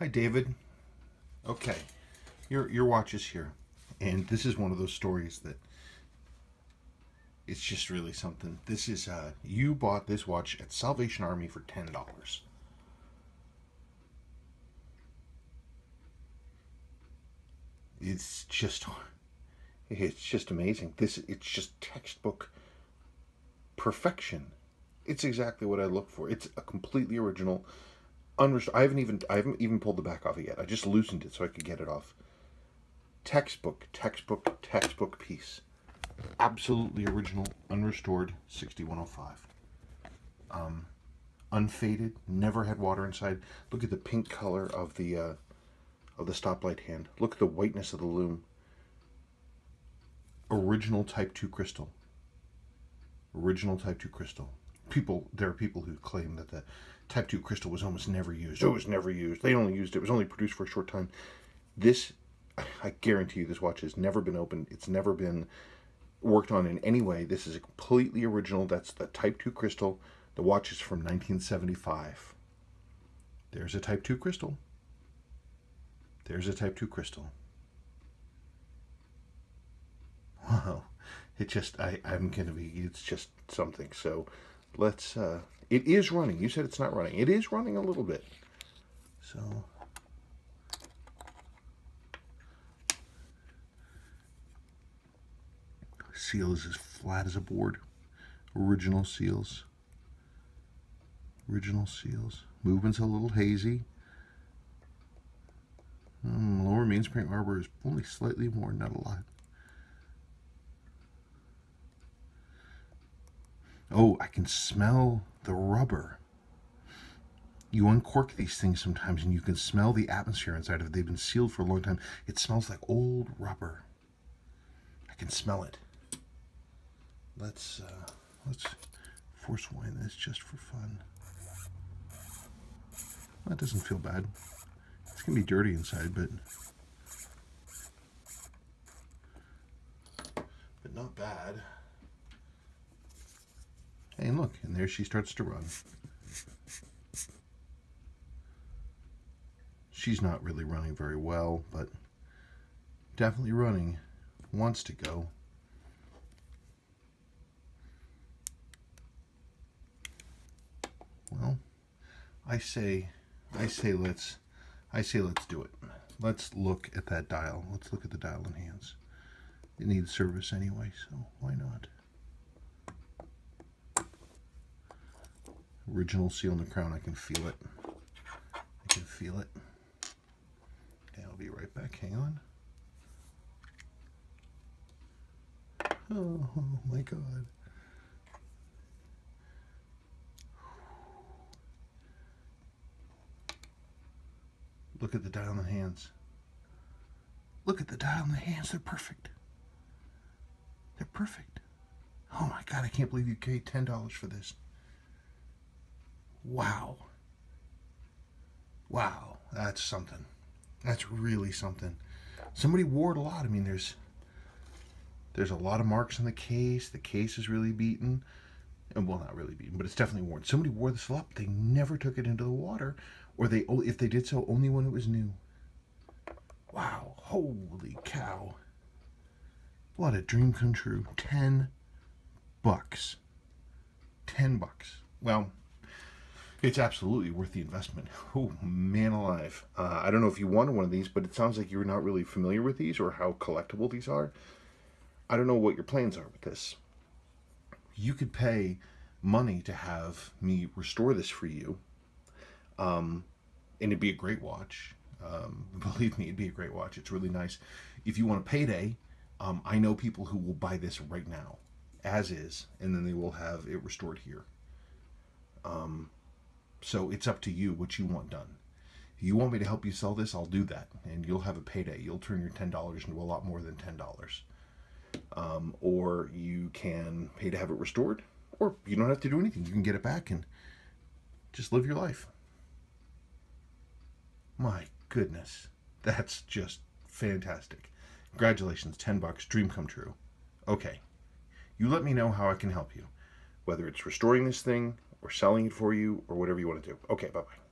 Hi, David. Okay, your your watch is here, and this is one of those stories that it's just really something. This is uh, you bought this watch at Salvation Army for ten dollars. It's just, it's just amazing. This it's just textbook perfection. It's exactly what I look for. It's a completely original unrest- I haven't even I haven't even pulled the back off it yet. I just loosened it so I could get it off. Textbook, textbook, textbook piece. Absolutely original, unrestored, 6105. Um, unfaded, never had water inside. Look at the pink color of the uh, of the stoplight hand. Look at the whiteness of the lume. Original Type 2 crystal. Original Type 2 crystal. People, there are people who claim that the Type 2 crystal was almost never used. It was never used. They only used it. It was only produced for a short time. This, I guarantee you, this watch has never been opened. It's never been worked on in any way. This is a completely original. That's the Type 2 crystal. The watch is from 1975. There's a Type 2 crystal. There's a Type 2 crystal. Wow. It just, I, I'm to be, it's just something. So let's, uh, it is running. You said it's not running. It is running a little bit. So seal is as flat as a board. Original seals. Original seals. Movement's a little hazy. Um, lower mainspring arbor is only slightly more, not a lot. Oh, I can smell the rubber. You uncork these things sometimes and you can smell the atmosphere inside of it. They've been sealed for a long time. It smells like old rubber. I can smell it. Let's uh, let's force wine this just for fun. That doesn't feel bad. It's gonna be dirty inside, but but not bad. And look, and there she starts to run. She's not really running very well, but definitely running. Wants to go. Well, I say, I say let's, I say let's do it. Let's look at that dial. Let's look at the dial in hands. It needs service anyway, so why not? Original seal in the crown. I can feel it. I can feel it. Okay, I'll be right back. Hang on. Oh, oh my God. Look at the dial in the hands. Look at the dial in the hands. They're perfect. They're perfect. Oh my God, I can't believe you paid $10 for this. Wow. Wow, that's something. That's really something. Somebody wore it a lot. I mean, there's there's a lot of marks on the case. The case is really beaten. And well, not really beaten, but it's definitely worn. Somebody wore this a up. They never took it into the water, or they if they did so, only when it was new. Wow, holy cow. What a dream come true. 10 bucks. 10 bucks. Well, it's absolutely worth the investment. Oh, man alive. Uh, I don't know if you wanted one of these, but it sounds like you're not really familiar with these or how collectible these are. I don't know what your plans are with this. You could pay money to have me restore this for you. Um, and it'd be a great watch. Um, believe me, it'd be a great watch. It's really nice. If you want a payday, um, I know people who will buy this right now, as is, and then they will have it restored here. Um, so it's up to you what you want done. If you want me to help you sell this, I'll do that, and you'll have a payday. You'll turn your ten dollars into a lot more than ten dollars. Um, or you can pay to have it restored, or you don't have to do anything. You can get it back and just live your life. My goodness, that's just fantastic. Congratulations, 10 bucks, dream come true. Okay, you let me know how I can help you, whether it's restoring this thing or selling it for you or whatever you want to do. Okay, bye bye.